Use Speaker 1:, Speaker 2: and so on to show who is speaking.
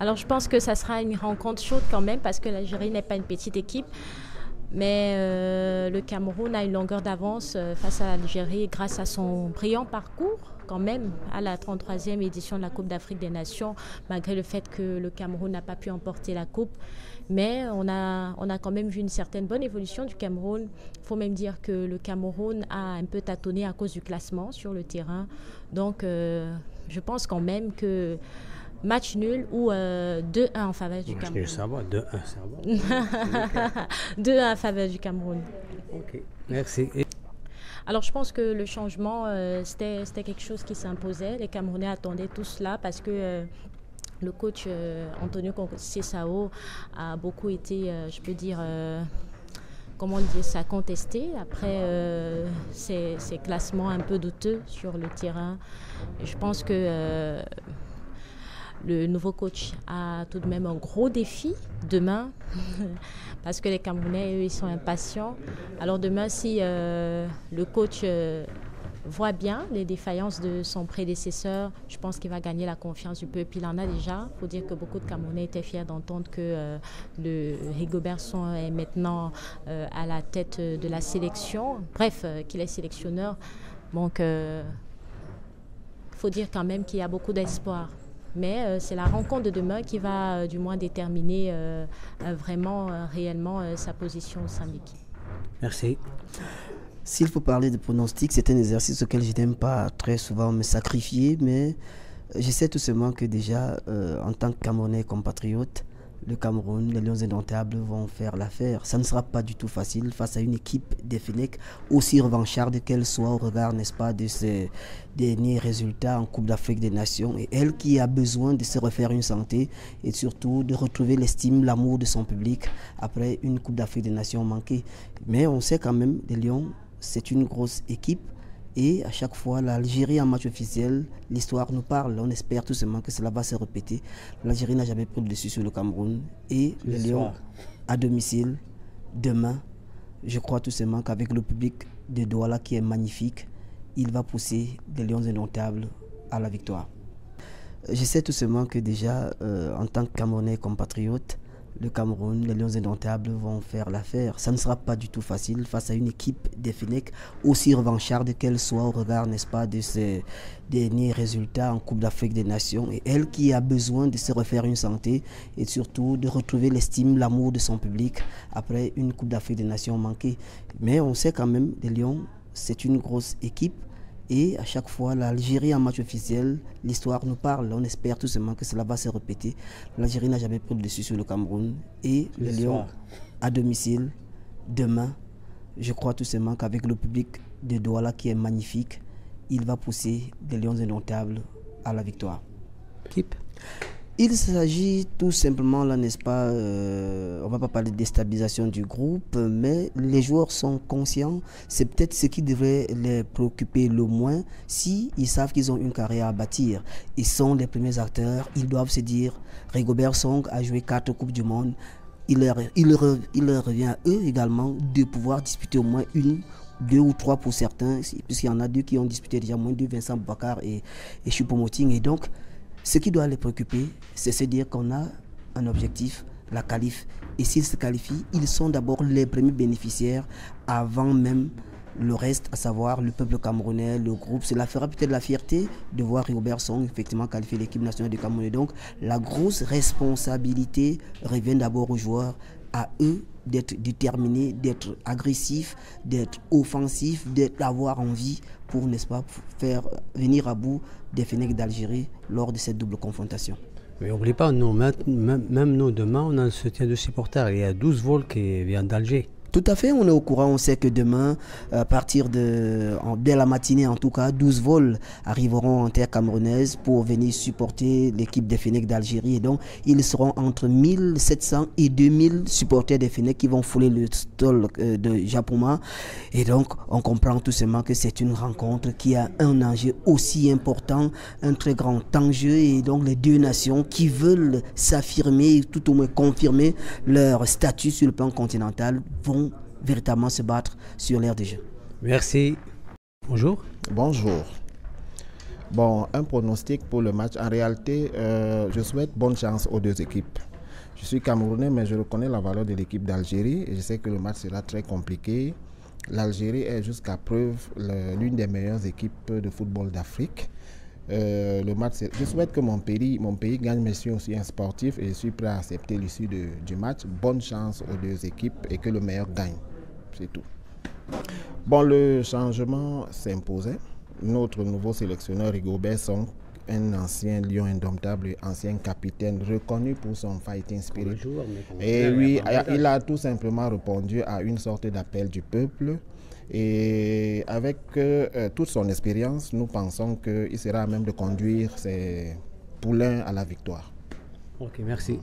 Speaker 1: Alors je pense que ça sera une rencontre chaude quand même parce que l'Algérie n'est pas une petite équipe. Mais euh, le Cameroun a une longueur d'avance euh, face à l'Algérie grâce à son brillant parcours quand même à la 33e édition de la Coupe d'Afrique des Nations, malgré le fait que le Cameroun n'a pas pu emporter la Coupe. Mais on a, on a quand même vu une certaine bonne évolution du Cameroun. Il faut même dire que le Cameroun a un peu tâtonné à cause du classement sur le terrain. Donc euh, je pense quand même que match nul ou 2-1 euh, en faveur du Cameroun.
Speaker 2: Ça va, 2-1, ça
Speaker 1: va. 2-1 en faveur du Cameroun.
Speaker 2: Ok, merci.
Speaker 1: Alors je pense que le changement, euh, c'était quelque chose qui s'imposait. Les Camerounais attendaient tout cela parce que euh, le coach Antonio Cessao a beaucoup été, je peux dire, comment dire ça, contesté après ces, ces, classements un peu douteux sur le terrain. je pense que le nouveau coach a tout de même un gros défi demain, parce que les Camerounais, eux, ils sont impatients. Alors demain, si euh, le coach euh, voit bien les défaillances de son prédécesseur, je pense qu'il va gagner la confiance du peuple. Il en a déjà. Il faut dire que beaucoup de Camerounais étaient fiers d'entendre que euh, le Rigobertson est maintenant à la tête de la sélection. Bref, qu'il est sélectionneur. Donc, il faut dire quand même qu'il y a beaucoup d'espoir. Mais euh, c'est la rencontre de demain qui va euh, du moins déterminer euh, vraiment, réellement sa position au sein de l'équipe.
Speaker 2: Merci.
Speaker 3: S'il faut parler de pronostic, c'est un exercice auquel je n'aime pas très souvent me sacrifier, mais je sais tout simplement que déjà, en tant que Camerounais compatriote, le Cameroun, les Lions indomptables vont faire l'affaire. Ça ne sera pas du tout facile face à une équipe des aussi revancharde qu'elle soit au regard, n'est-ce pas, de ses derniers résultats en Coupe d'Afrique des Nations. Et elle qui a besoin de se refaire une santé et surtout de retrouver l'estime, l'amour de son public après une Coupe d'Afrique des Nations manquée. Mais on sait quand même, les Lions, c'est une grosse équipe. Et à chaque fois, l'Algérie en match officiel, l'histoire nous parle. On espère tout simplement que cela va se répéter. L'Algérie n'a jamais pris le dessus sur le Cameroun. Et le Lion à domicile, demain, je crois tout simplement qu'avec le public de Douala qui est magnifique, il va pousser les Lions indomptables à la victoire. Je sais tout simplement que déjà, euh, en tant que Camerounais compatriote, le Cameroun, les Lions indomptables vont faire l'affaire. Ça ne sera pas du tout facile face à une équipe des aussi revancharde qu'elle soit au regard, n'est-ce pas, de ses derniers résultats en Coupe d'Afrique des Nations. Et elle qui a besoin de se refaire une santé et surtout de retrouver l'estime, l'amour de son public après une Coupe d'Afrique des Nations manquée. Mais on sait quand même, les Lions, c'est une grosse équipe. Et à chaque fois, l'Algérie en match officiel, l'histoire nous parle. On espère tout simplement que cela va se répéter. L'Algérie n'a jamais pris le dessus sur le Cameroun. Et le Lyon à domicile, demain, je crois tout simplement qu'avec le public de Douala qui est magnifique, il va pousser des Lions indomptables à la victoire. Il s'agit tout simplement, là, n'est-ce pas, euh, on va pas parler de déstabilisation du groupe, mais les joueurs sont conscients. C'est peut-être ce qui devrait les préoccuper le moins si savent qu'ils ont une carrière à bâtir. Ils sont les premiers acteurs. Ils doivent se dire, Rigobert Song a joué quatre Coupes du Monde. Il leur, revient à eux également de pouvoir disputer au moins une deux ou trois pour certains, puisqu'il y en a deux qui ont disputé déjà moins de Vincent Bakar et, et. Et donc, ce qui doit les préoccuper, c'est se dire qu'on a un objectif, la qualif. Et s'ils se qualifient, ils sont d'abord les premiers bénéficiaires avant même le reste, à savoir le peuple camerounais, le groupe. Cela fera peut-être la fierté de voir Robert Song effectivement qualifier l'équipe nationale du Cameroun. Donc la grosse responsabilité revient d'abord aux joueurs, à eux d'être déterminés, d'être agressifs, d'être offensifs, d'avoir envie pour, n'est-ce pas, faire venir à bout des Fennecs d'Algérie lors de cette double confrontation.
Speaker 2: Mais n'oublie pas, nous, même, même, nous, demain, on a un soutien de supporters. Il y a 12 vols qui viennent d'Alger.
Speaker 3: Tout à fait, on est au courant. On sait que demain, à partir de, dès la matinée en tout cas, 12 vols arriveront en terre camerounaise pour venir supporter l'équipe des Fennecs d'Algérie. Et donc, ils seront entre 1700 et 2000 supporters des Fennecs qui vont fouler le stol euh, de Japoma. Et donc, on comprend tout simplement que c'est une rencontre qui a un enjeu aussi important, un très grand enjeu. Et donc, les deux nations qui veulent s'affirmer, tout au moins confirmer leur statut sur le plan continental, vont véritablement se battre sur l'air des jeux.
Speaker 2: Merci. Bonjour.
Speaker 4: Bonjour. Bon, un pronostic pour le match. En réalité, euh, je souhaite bonne chance aux deux équipes. Je suis Camerounais, mais je reconnais la valeur de l'équipe d'Algérie et je sais que le match sera très compliqué. L'Algérie est jusqu'à preuve l'une des meilleures équipes de football d'Afrique. Euh, le match, je souhaite que mon pays, mon pays gagne, mais je suis aussi un sportif et je suis prêt à accepter l'issue du match. Bonne chance aux deux équipes et que le meilleur gagne. C'est tout. Bon, le changement s'imposait. Notre nouveau sélectionneur, Rigobert Song, un ancien lion indomptable, ancien capitaine, reconnu pour son fighting spirit. Et oui, il a tout simplement répondu à une sorte d'appel du peuple. Et avec euh, euh, toute son expérience, nous pensons qu'il sera à même de conduire ses poulains à la victoire.
Speaker 2: Ok, merci.